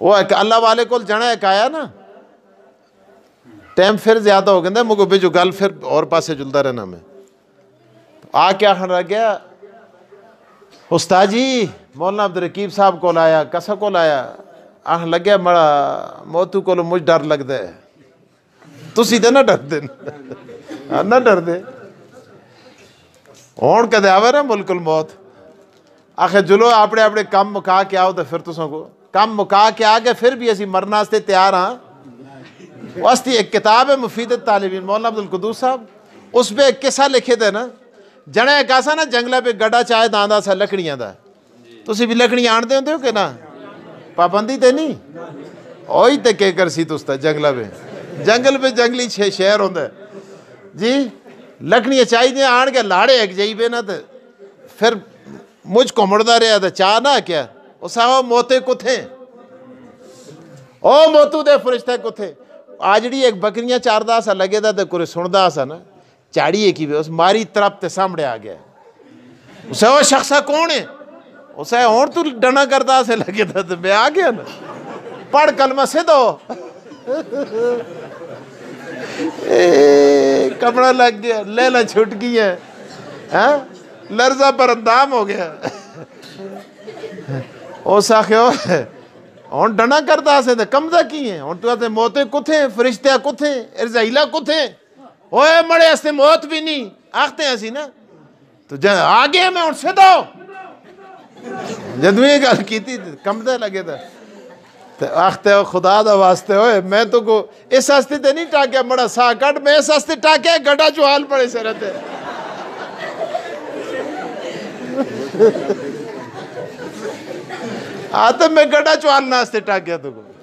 वो अल्लाह वाले को जाना एक आया ना। टाइम फिर ज़्यादा हो गया, मुझे बिजू गल फिर और पासे जुलता रहना मैं। आ क्या आखन रह गया। उस्ताद जी मौलाना अब्दुल रकीब साहब को आया कसा को आया आख लग्या मड़ा मोतू को मुझ डर लगता है। तुसी तो ना डरते ना। डरते। हूँ कद आवे ना मुल्कुल मौत। आखिर जुलो अपने अपने कम मुका के आओ तो फिर तुसों को। कम मुका के आ गए फिर भी असी मरना तैयार हाँ। वास्ती एक किताब है, मुफीद तालिबीन, मौलाना अब्दुल कदूस साहब। उस पर एक किस्सा लिखे थे ना। जने एक ऐसा ना, जंगल पे गड्ढा चाहे दांदा सा लकड़ियाँ का तुम भी लकड़ियाँ आनते होंगे हो कि ना? पाबंदी तो नहीं ओही तो के कर सी तुस जंगल पे? जंगल पे जंगली छे शहर होंगे जी, लकड़ियाँ चाहिए आन के लाड़े एक जाई पे ना तो फिर मुझ घुमड़ता रहा तो चाह ना क्या उस मोते कुत्थे? ओ मोतू दे फरिश्ते कुत्थे आ जी एक बकरियाँ चारदा सा लगे दा तो कोई सुनदा सा ना चाड़िए की उस मारी तरफ़ ते सामने आ गया उसे वो शख्सा कौन है उसे और तू डना करता से लगे था तो मैं आ गया ना पढ़ कलमा से दो कपड़ा लग गया लेला छुट गई है हाँ लर्जा पर अंदाम हो गया उस आख्यो हूँ डना करता से तो कमदा की है? हूँ तू आते मोते कुथे फरिश्ते कुथे रजाइला कुथे ओए मरे हस्ते मौत भी नहीं आखते हैं ऐसी ना तो जब आ गया मैं उनसे दो जद ये गल की कमदे लगे था तो आखते हो, खुदा दा वास्ते होए मैं तो को इस हस्ते ते नहीं टाके बड़ा सा कट मैं इस हस्ते टाके गड्ढा चुहाल पड़े से आ तो मैं गड्ढा चुहाल नास्ते टाके तो को